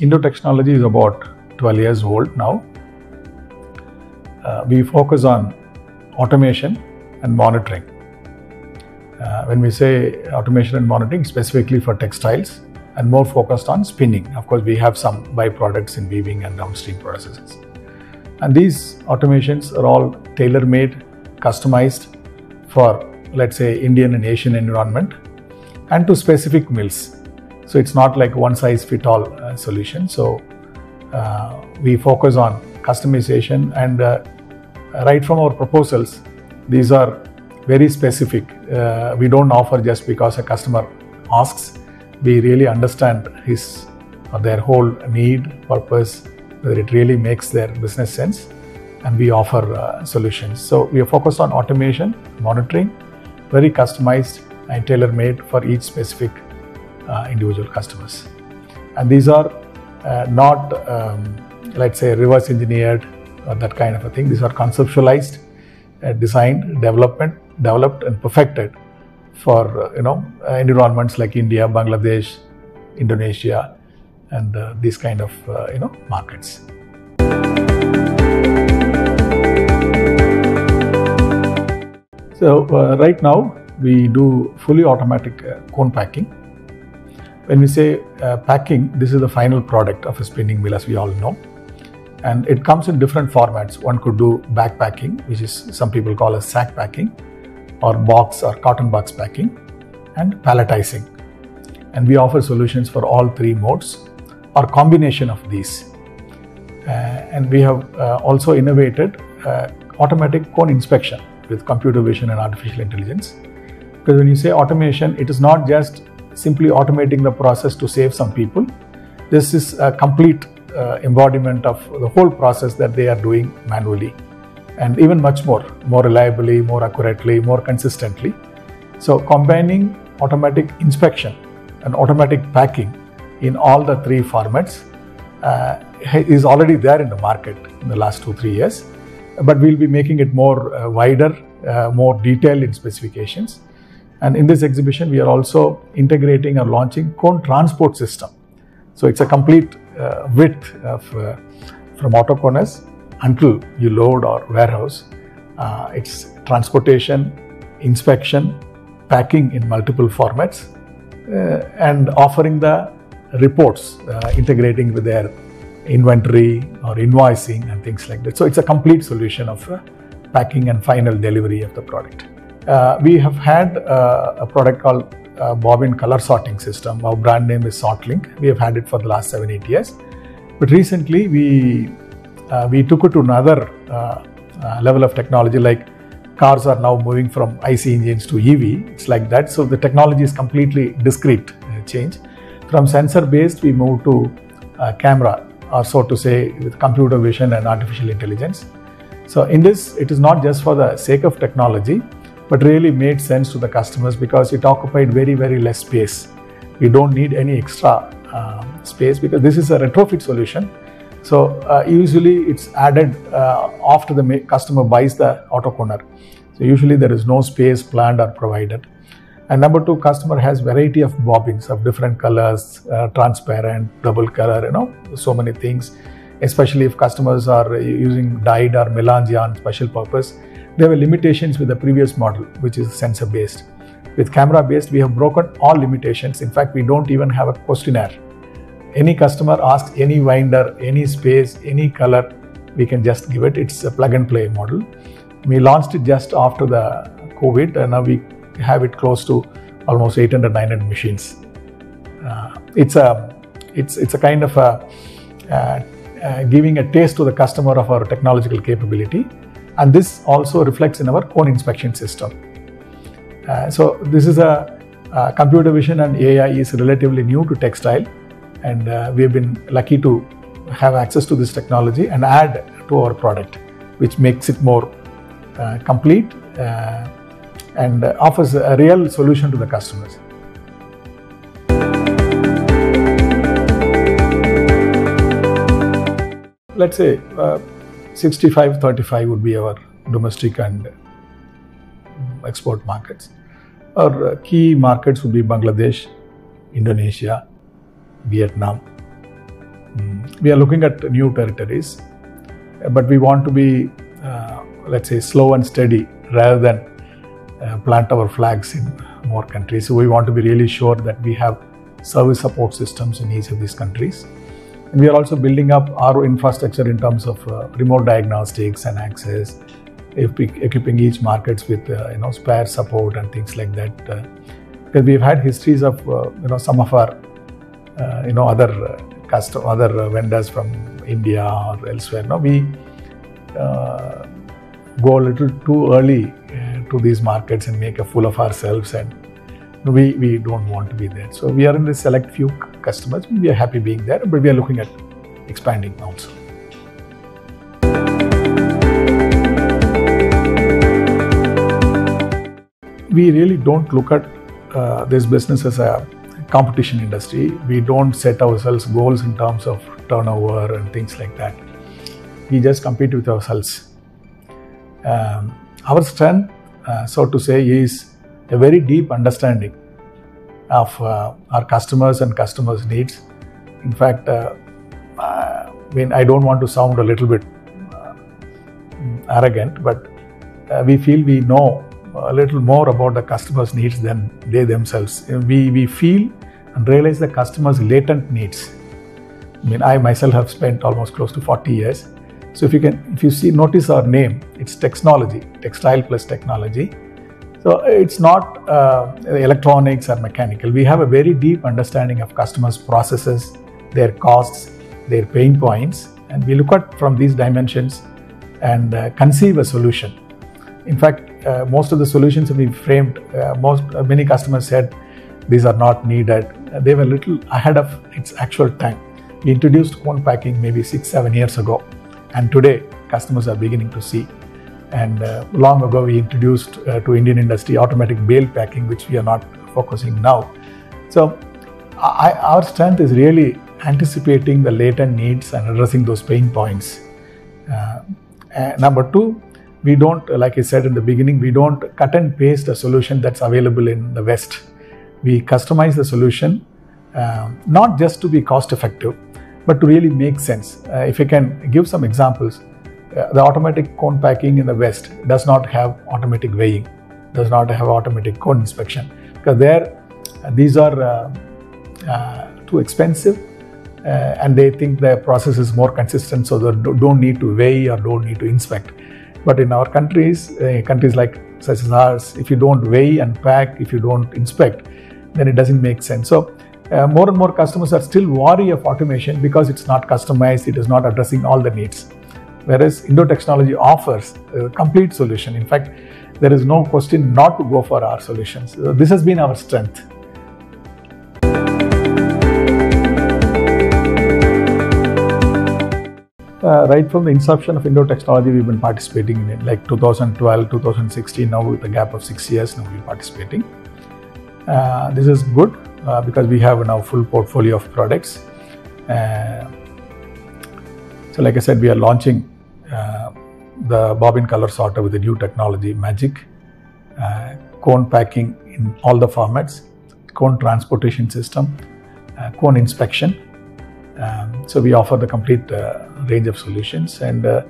Indo Texnology is about 12 years old now. Uh, we focus on automation and monitoring. Uh, when we say automation and monitoring, specifically for textiles and more focused on spinning. Of course, we have some byproducts in weaving and downstream processes. And these automations are all tailor made, customized for, let's say, Indian and Asian environment and to specific mills. So it's not like one size fit all uh, solution. So uh, we focus on customization and uh, right from our proposals, these are very specific. Uh, we don't offer just because a customer asks. We really understand his or their whole need, purpose, whether it really makes their business sense, and we offer uh, solutions. So we are focused on automation, monitoring, very customized and tailor-made for each specific individual customers. And these are uh, not, um, let's say, reverse engineered or that kind of a thing. These are conceptualized, uh, designed, development, developed, and perfected for uh, you know uh, environments like India, Bangladesh, Indonesia, and uh, these kind of uh, you know markets. So uh, right now we do fully automatic uh, cone packing. When we say uh, packing, this is the final product of a spinning mill, as we all know, and it comes in different formats. One could do bag packing, which is some people call as sack packing, or box or cotton box packing, and palletizing. And we offer solutions for all three modes or combination of these. Uh, and we have uh, also innovated uh, automatic cone inspection with computer vision and artificial intelligence. Because when you say automation, it is not just simply automating the process to save some people. This is a complete uh, embodiment of the whole process that they are doing manually and even much more, more reliably, more accurately, more consistently. So, combining automatic inspection and automatic packing in all the three formats uh, is already there in the market in the last two, three years. But we'll be making it more uh, wider, uh, more detailed in specifications. And in this exhibition, we are also integrating or launching cone transport system. So it's a complete uh, width of uh, from autoconers until you load or warehouse. Uh, it's transportation, inspection, packing in multiple formats, uh, and offering the reports uh, integrating with their inventory or invoicing and things like that. So it's a complete solution of uh, packing and final delivery of the product. Uh, we have had uh, a product called uh, Bobbin color sorting system. Our brand name is SortLink. We have had it for the last seven, eight years. But recently we uh, we took it to another uh, uh, level of technology like cars are now moving from IC engines to EV. It's like that. So the technology is completely discrete change. From sensor based, we move to camera, or so to say, with computer vision and artificial intelligence. So in this, it is not just for the sake of technology, but really made sense to the customers because it occupied very, very less space. We don't need any extra um, space because this is a retrofit solution. So uh, usually it's added uh, after the customer buys the autoconer. So usually there is no space planned or provided. And number two, customer has variety of bobbins of different colors, uh, transparent, double color, you know, so many things. Especially if customers are using dyed or melange on special purpose, there were limitations with the previous model, which is sensor based. With camera based, we have broken all limitations. In fact, we don't even have a questionnaire. Any customer asks any winder, any space, any color, we can just give it. It's a plug and play model. We launched it just after the COVID, and now we have it close to almost 800, 900 machines. Uh, it's a it's it's a kind of a uh, uh, giving a taste to the customer of our technological capability, and this also reflects in our cone inspection system. Uh, so this is a uh, computer vision and AI is relatively new to textile, and uh, we have been lucky to have access to this technology and add to our product, which makes it more uh, complete uh, and offers a real solution to the customers. Let's say uh, 65 35 would be our domestic and export markets. Our uh, key markets would be Bangladesh, Indonesia, Vietnam, Mm, we are looking at new territories, but we want to be, uh, let's say, slow and steady rather than uh, plant our flags in more countries. So we want to be really sure that we have service support systems in each of these countries. And we are also building up our infrastructure in terms of uh, remote diagnostics and access, equipping each markets with uh, you know spare support and things like that. Uh, because we've had histories of uh, you know some of our uh, you know other custom other vendors from India or elsewhere. Now we go a little too early to these markets and make a fool of ourselves and we, we don't want to be there. So we are in the select few customers. We are happy being there, but we are looking at expanding also. We really don't look at uh, this business as a competition industry. We don't set ourselves goals in terms of turnover and things like that. We just compete with ourselves. Um, our strength, uh, so to say, is a very deep understanding of uh, our customers and customers' needs. In fact, uh, I mean, I don't want to sound a little bit uh, arrogant, but uh, we feel we know a little more about the customers' needs than they themselves. We, we feel and realize the customer's latent needs. I mean, I myself have spent almost close to 40 years. So if you can, if you see, notice our name, it's Texnology, textile plus technology. So it's not uh, electronics or mechanical. We have a very deep understanding of customers' processes, their costs, their pain points, and we look at from these dimensions and uh, conceive a solution. In fact, uh, most of the solutions we framed, uh, most uh, many customers said these are not needed. They were a little ahead of its actual time. We introduced cone packing maybe six, seven years ago, and today customers are beginning to see and uh, long ago, we introduced uh, to Indian industry automatic bale packing, which we are not focusing now. So, I, our strength is really anticipating the latent needs and addressing those pain points. Uh, number two, we don't, like I said in the beginning, we don't cut and paste a solution that's available in the West. We customize the solution uh, not just to be cost effective, but to really make sense. Uh, if I can give some examples, uh, the automatic cone packing in the West does not have automatic weighing, does not have automatic cone inspection because there uh, these are uh, uh, too expensive uh, and they think the process is more consistent so they don't need to weigh or don't need to inspect. But in our countries, uh, countries like such as ours, if you don't weigh and pack, if you don't inspect, then it doesn't make sense. So more and more customers are still wary of automation because it's not customized, it is not addressing all the needs whereas Indo Texnology offers a complete solution. In fact, there is no question not to go for our solutions. So this has been our strength. Uh, right from the inception of Indo Texnology, we've been participating in it. Like 2012, 2016, now with a gap of six years, now we're participating. Uh, this is good uh, because we have now full portfolio of products. Uh, so, like I said, we are launching the bobbin color sorter with the new technology, Magic, uh, cone packing in all the formats, cone transportation system, uh, cone inspection. Um, so, we offer the complete uh, range of solutions. And uh,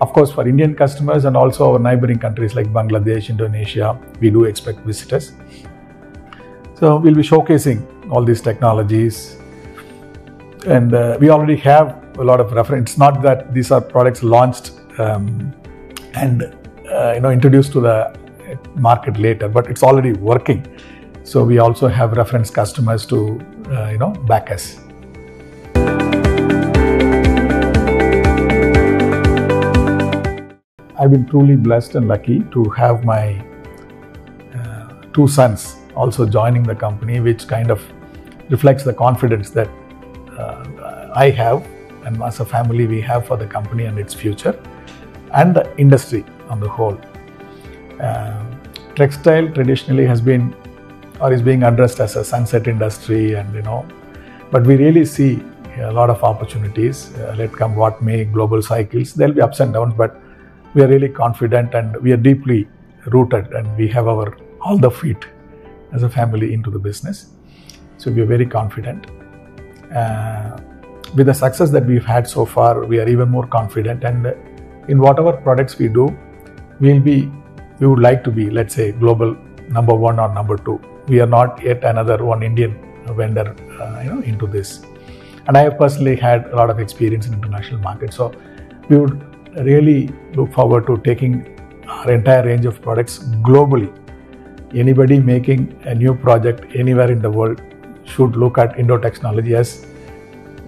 of course, for Indian customers and also our neighboring countries like Bangladesh, Indonesia, we do expect visitors. So, we'll be showcasing all these technologies. And uh, we already have a lot of reference. It's not that these are products launched um, and uh, you know introduced to the market later, but it's already working. So we also have reference customers to uh, you know back us. I've been truly blessed and lucky to have my uh, two sons also joining the company, which kind of reflects the confidence that uh, I have and as a family we have for the company and its future and the industry on the whole. Uh, textile traditionally has been or is being addressed as a sunset industry and you know but we really see a lot of opportunities. Uh, let come what may global cycles there'll be ups and downs but we are really confident and we are deeply rooted and we have our all the feet as a family into the business. So we are very confident. Uh, with the success that we've had so far, we are even more confident. And in whatever products we do, we'll be, we would like to be, let's say, global number one or number two. We are not yet another one Indian vendor, uh, you know, into this. And I have personally had a lot of experience in international markets. So we would really look forward to taking our entire range of products globally. Anybody making a new project anywhere in the world should look at Indo Texnology as,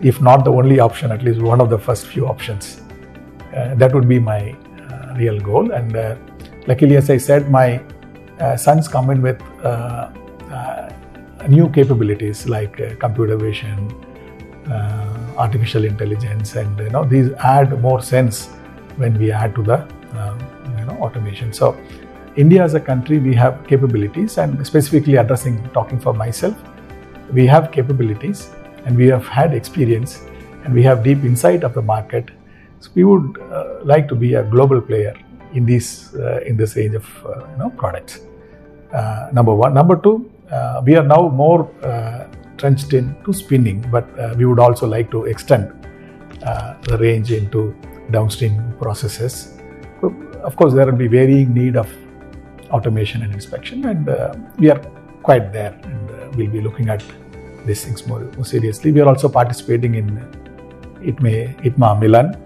if not the only option, at least one of the first few options. Uh, that would be my uh, real goal. And uh, luckily, as I said, my uh, sons come in with uh, uh, new capabilities like computer vision, artificial intelligence, and you know these add more sense when we add to the you know automation. So. India as a country, we have capabilities, and specifically addressing, talking for myself, we have capabilities and we have had experience and we have deep insight of the market. So we would uh, like to be a global player in this uh, in this range of uh, you know products. Uh, number one. Number two, uh, we are now more trenched into spinning, but we would also like to extend the range into downstream processes. Of course, there will be varying need of automation and inspection, and we are quite there, and we'll be looking at these things more, more seriously. We are also participating in ITME, ITMA Milan,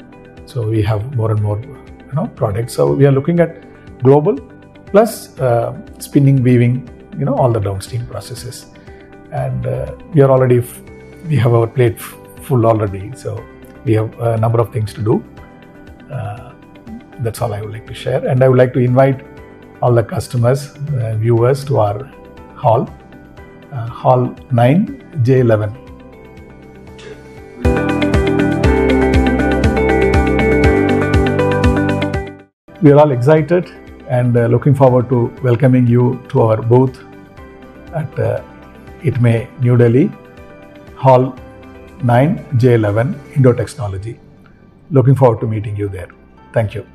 so we have more and more you know products. So we are looking at global plus uh, spinning, weaving, you know, all the downstream processes. And uh, we are already, f- we have our plate f- full already. So we have a number of things to do. Uh, that's all I would like to share. And I would like to invite all the customers, uh, viewers to our hall, uh, Hall 9, J11. We are all excited and uh, looking forward to welcoming you to our booth at uh, ITME New Delhi, Hall 9 J11 Indo Texnology. Looking forward to meeting you there. Thank you.